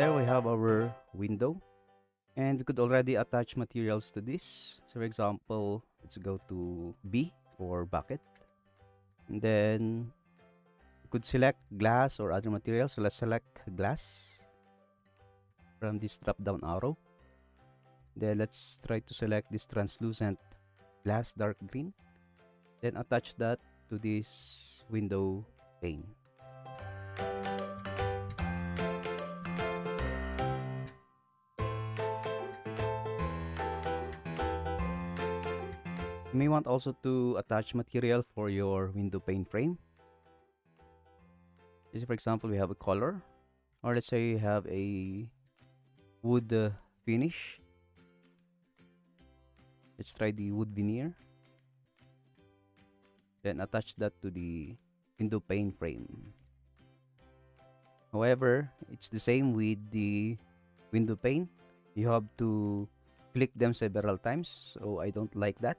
there we have our window. And we could already attach materials to this. So for example let's go to B for bucket. And then we could select glass or other materials. So let's select glass from this drop down arrow. Then let's try to select this translucent glass dark green. Then attach that to this window pane You may want also to attach material for your window pane frame. This, for example, we have a color, or let's say you have a wood uh, finish. Let's try the wood veneer. Then attach that to the window pane frame. However, it's the same with the window pane. You have to click them several times, so I don't like that.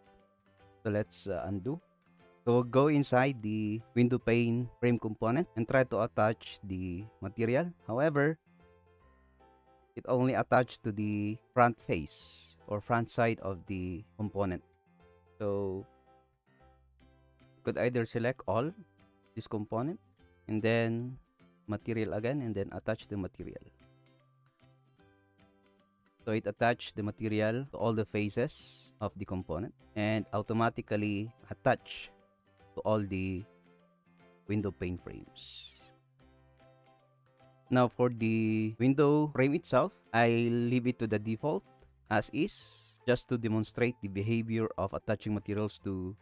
So let's uh, undo. So go inside the window pane frame component and try to attach the material. However, it only attached to the front face or front side of the component. So could either select all this component and then material again and then attach the material. So it attached the material to all the faces of the component and automatically attach to all the window pane frames. Now for the window frame itself, I leave it to the default as is just to demonstrate the behavior of attaching materials to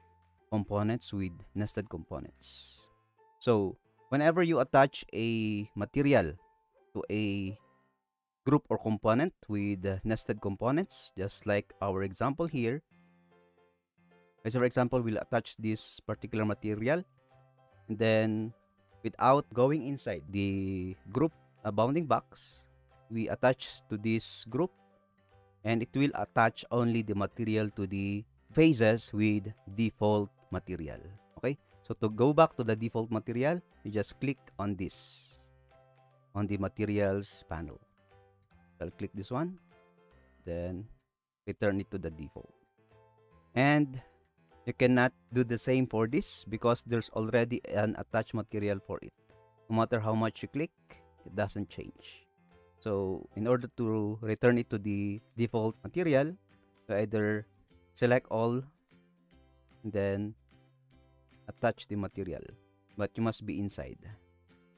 components with nested components. So whenever you attach a material to a group or component with nested components just like our example here. As for example we'll attach this particular material. And then without going inside the group a bounding box we attach to this group. And it will attach only the material to the phases with default material okay? So to go back to the default material you just click on this on the materials panel I'll click this one then return it to the default. And you cannot do the same for this because there's already an attached material for it. No matter how much you click it doesn't change. So in order to return it to the default material you either select all then attach the material. But you must be inside.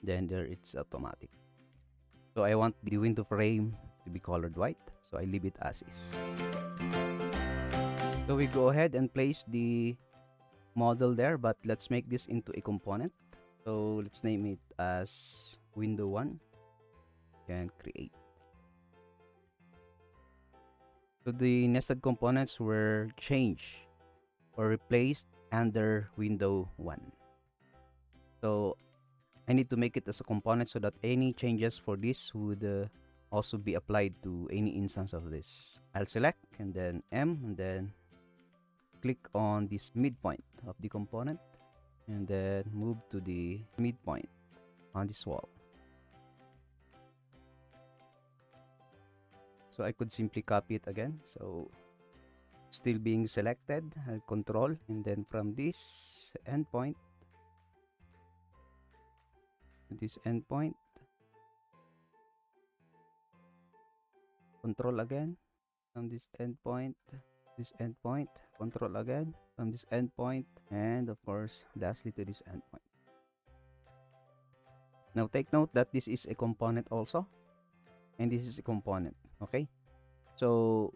Then there it's automatic. So I want the window frame to be colored white. So I leave it as is. So we go ahead and place the model there but let's make this into a component. So let's name it as window 1 and create. So the nested components were changed or replaced under window 1 so I need to make it as a component so that any changes for this would uh, also be applied to any instance of this. I'll select and then M and then click on this midpoint of the component and then move to the midpoint on this wall. So I could simply copy it again. So still being selected, I'll control and then from this endpoint, this endpoint, control again from this endpoint this endpoint control again from this endpoint and of course lastly to this endpoint. Now take note that this is a component also and this is a component okay? So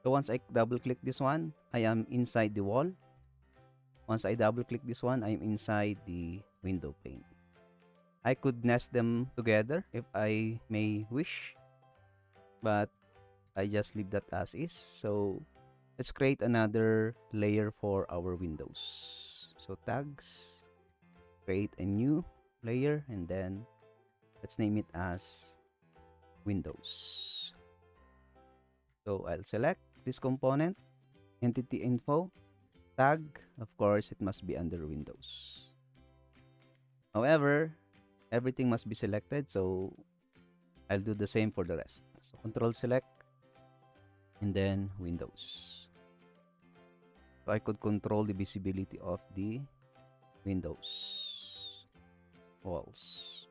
so once I double click this one I am inside the wall. Once I double click this one I'm inside the window pane. I could nest them together if I may wish but I just leave that as is. So let's create another layer for our windows. So tags create a new layer and then let's name it as windows. So I'll select this component entity info tag of course it must be under windows. However everything must be selected so I'll do the same for the rest. So control select and then windows. So I could control the visibility of the windows walls.